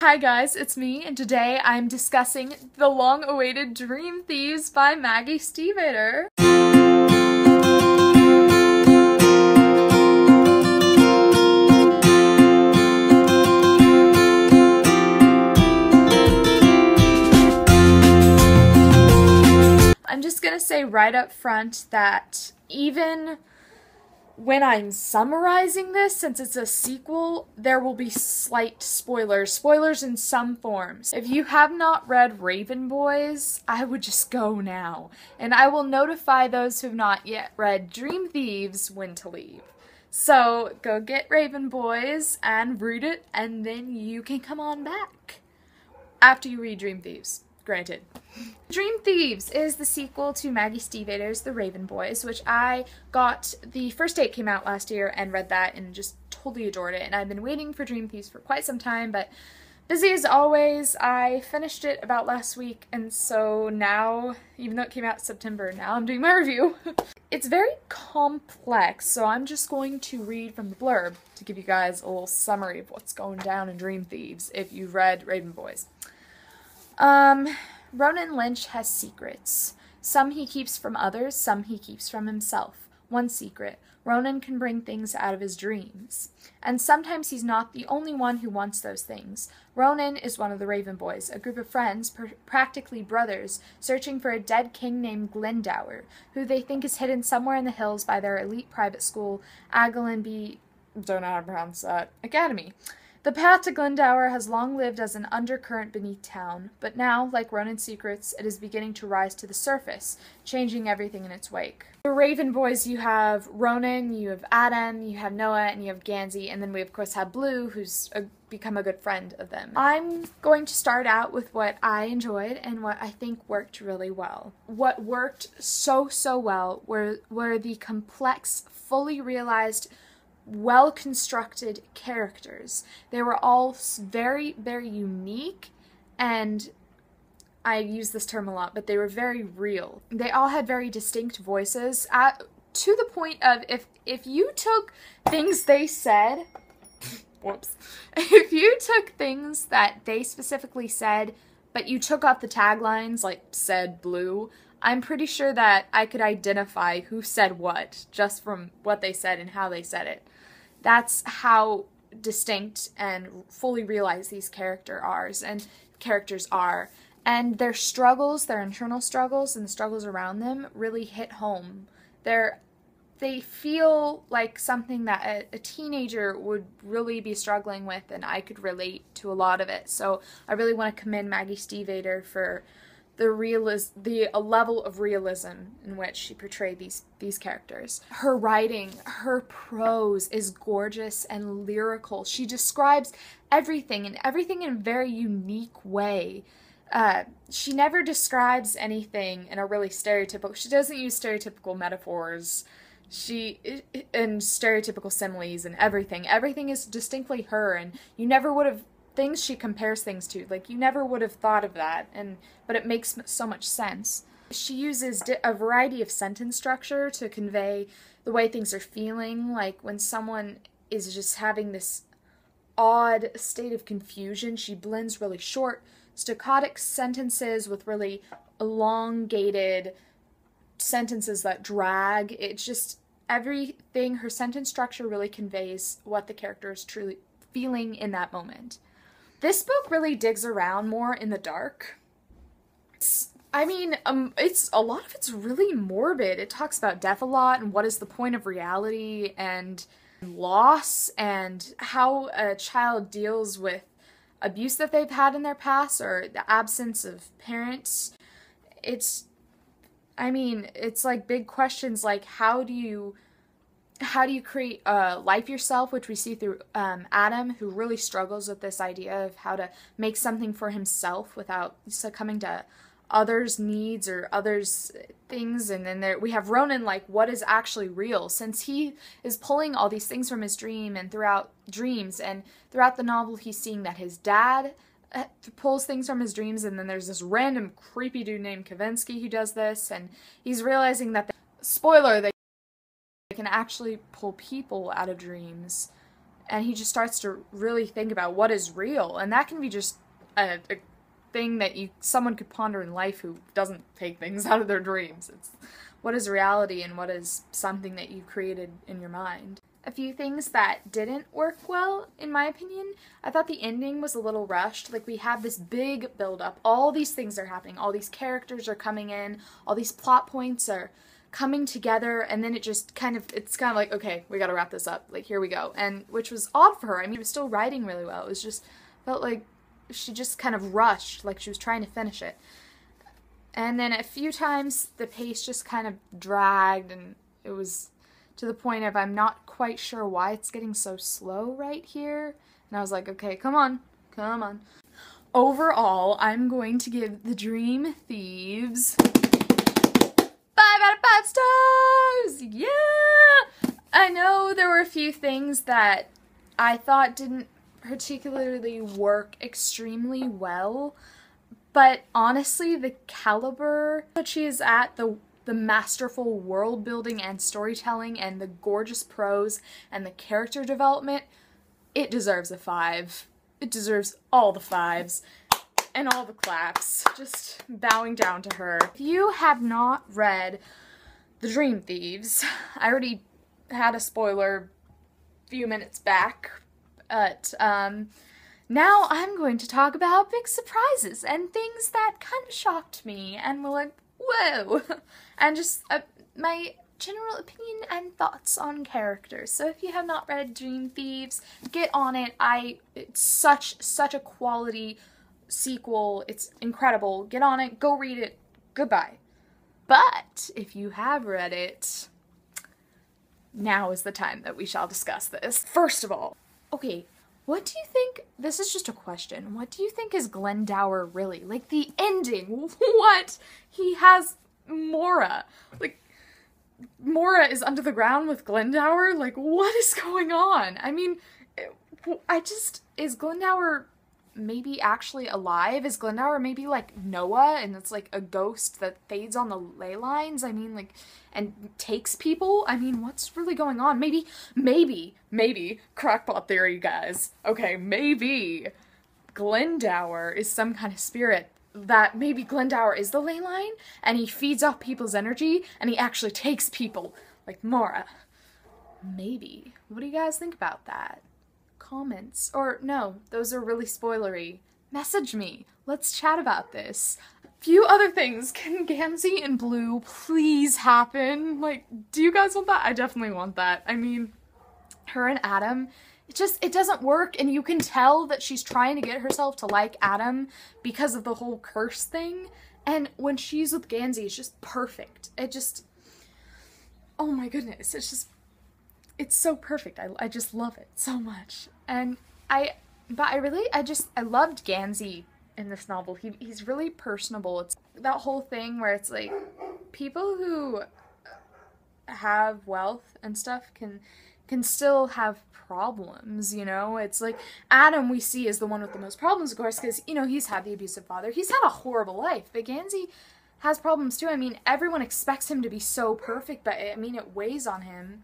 Hi guys, it's me, and today I'm discussing the long-awaited Dream Thieves by Maggie Stiefvater. I'm just gonna say right up front that even when I'm summarizing this, since it's a sequel, there will be slight spoilers. Spoilers in some forms. If you have not read Raven Boys, I would just go now. And I will notify those who have not yet read Dream Thieves when to leave. So go get Raven Boys and read it, and then you can come on back after you read Dream Thieves granted. Dream Thieves is the sequel to Maggie Stiefvater's The Raven Boys, which I got the first date came out last year and read that and just totally adored it. And I've been waiting for Dream Thieves for quite some time, but busy as always. I finished it about last week, and so now, even though it came out September, now I'm doing my review. it's very complex, so I'm just going to read from the blurb to give you guys a little summary of what's going down in Dream Thieves if you've read Raven Boys. Um, Ronan Lynch has secrets. Some he keeps from others, some he keeps from himself. One secret Ronan can bring things out of his dreams. And sometimes he's not the only one who wants those things. Ronan is one of the Raven Boys, a group of friends, pr- practically brothers, searching for a dead king named Glendower, who they think is hidden somewhere in the hills by their elite private school, Aglionby. Don't know how to pronounce that. Academy. The path to Glendower has long lived as an undercurrent beneath town, but now, like Ronan's secrets, it is beginning to rise to the surface, changing everything in its wake. The Raven Boys, you have Ronan, you have Adam, you have Noah, and you have Gansey, and then we of course have Blue, who's a, become a good friend of them. I'm going to start out with what I enjoyed and what I think worked really well. What worked so, so well were, were the complex, fully realized well constructed characters. They were all very, very unique and I use this term a lot, but they were very real. They all had very distinct voices at, to the point of if if you took things they said, whoops, if you took things that they specifically said, but you took off the taglines like said blue, I'm pretty sure that I could identify who said what just from what they said and how they said it that's how distinct and fully realized these character R's and characters are. And their struggles, their internal struggles and the struggles around them really hit home. They're they feel like something that a, a, teenager would really be struggling with, and I could relate to a lot of it. So I really want to commend Maggie Stiefvater for the realis- the a level of realism in which she portrayed these these characters. Her writing, her prose is gorgeous and lyrical. She describes everything and everything in a very unique way. Uh, she never describes anything in a really stereotypical. She doesn't use stereotypical metaphors. She and stereotypical similes and everything. Everything is distinctly her, and you never would have things she compares things to. Like you never would have thought of that, and but it makes so much sense. She uses a variety of sentence structure to convey the way things are feeling. Like when someone is just having this odd state of confusion, she blends really short, staccato sentences with really elongated sentences that drag. It's just everything, her sentence structure really conveys what the character is truly feeling in that moment. This book really digs around more in the dark. It's, I mean, um, it's a lot of it's really morbid. It talks about death a lot and what is the point of reality and loss and how a child deals with abuse that they've had in their past or the absence of parents. It's, I mean, it's like big questions like how do you how do you create a life yourself, which we see through um, Adam, who really struggles with this idea of how to make something for himself without succumbing to others' needs or others' things. And then there we have Ronan, like what is actually real, since he is pulling all these things from his dream and throughout dreams and throughout the novel, he's seeing that his dad uh, pulls things from his dreams, and then there's this random creepy dude named Kavinsky who does this, and he's realizing that. The, spoiler: they can actually pull people out of dreams and he just starts to really think about what is real, and that can be just a, a thing that you someone could ponder in life who doesn't take things out of their dreams. It's what is reality and what is something that you created in your mind. A few things that didn't work well, in my opinion. I thought the ending was a little rushed. Like, we have this big build up. All these things are happening. All these characters are coming in. All these plot points are coming together. And then it just kind of, it's kind of like, okay, we gotta wrap this up. Like, here we go. And which was odd for her. I mean, it was still writing really well. It was just, felt like she just kind of rushed, like she was trying to finish it. And then a few times the pace just kind of dragged and it was to the point of I'm not quite sure why it's getting so slow right here. And I was like, okay, come on, come on. Overall, I'm going to give The Dream Thieves stars! Yeah! I know there were a few things that I thought didn't particularly work extremely well, but honestly, the caliber that she is at, the the masterful world building and storytelling and the gorgeous prose and the character development, it deserves a five. It deserves all the fives and all the claps. Just bowing down to her. If you have not read The Dream Thieves, I already had a spoiler a few minutes back, but um, now I'm going to talk about big surprises and things that kind of shocked me and were like, whoa, and just uh, my general opinion and thoughts on characters. So if you have not read Dream Thieves, get on it. I it's such such a quality sequel. It's incredible. Get on it. Go read it. Goodbye. But if you have read it, now is the time that we shall discuss this. First of all, okay, what do you think? This is just a question. What do you think is Glendower really? Like the ending. What? He has Maura. Like Maura is under the ground with Glendower. Like what is going on? I mean, I just is Glendower maybe actually alive? Is Glendower maybe like Noah and it's like a ghost that fades on the ley lines? I mean, like, and takes people? I mean, what's really going on? Maybe, maybe, maybe, crackpot theory, guys. Okay, maybe Glendower is some kind of spirit that maybe Glendower is the ley line and he feeds off people's energy and he actually takes people like Maura. Maybe. What do you guys think about that? Comments. Or no, those are really spoilery. Message me. Let's chat about this. A few other things. Can Gansey and Blue please happen? Like, do you guys want that? I definitely want that. I mean, her and Adam, it just it doesn't work and you can tell that she's trying to get herself to like Adam because of the whole curse thing. And when she's with Gansey, it's just perfect. It just Oh my goodness, it's just it's so perfect. I, I just love it so much. And I, but I really, I just, I loved Gansey in this novel. He, he's really personable. It's that whole thing where it's like people who have wealth and stuff can can still have problems, you know? It's like Adam we see is the one with the most problems, of course, because, you know, he's had the abusive father. He's had a horrible life. But Gansey has problems too. I mean, everyone expects him to be so perfect, but I mean, it weighs on him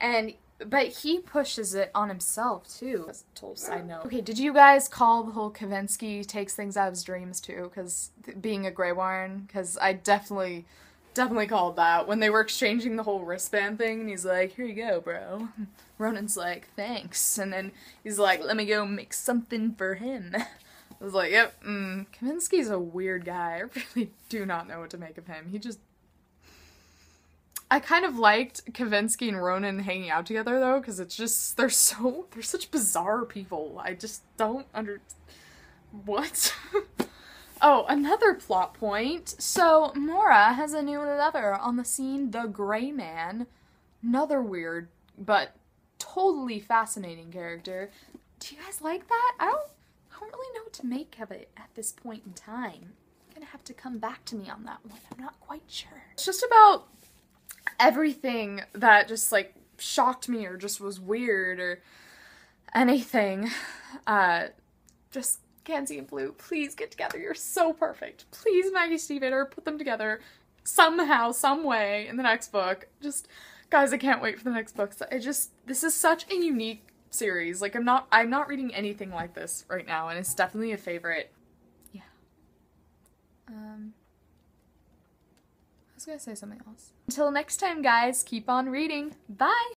and but he pushes it on himself too. As a total side note. Okay, did you guys call the whole Kavinsky takes things out of his dreams too? Because being a Greywaren, because I definitely, definitely called that when they were exchanging the whole wristband thing, and he's like, "Here you go, bro." Ronan's like, "Thanks," and then he's like, "Let me go make something for him." I was like, "Yep, mm, Kavinsky's a weird guy. I really do not know what to make of him. He just I kind of liked Kavinsky and Ronan hanging out together though, because it's just they're so they're such bizarre people. I just don't under what. oh, another plot point. So Maura has a new lover on the scene, the Gray Man. Another weird but totally fascinating character. Do you guys like that? I don't I don't really know what to make of it at this point in time. You're gonna have to come back to me on that one. I'm not quite sure. It's just about everything that just like shocked me or just was weird or anything. Uh, just Gansey and Blue, please get together. You're so perfect. Please, Maggie Stiefvater, put them together somehow, some way in the next book. Just, guys, I can't wait for the next book. I just, this is such a unique series. Like I'm not I'm not reading anything like this right now and it's definitely a favorite. Yeah. Um was to say something else. Until next time guys, keep on reading. Bye.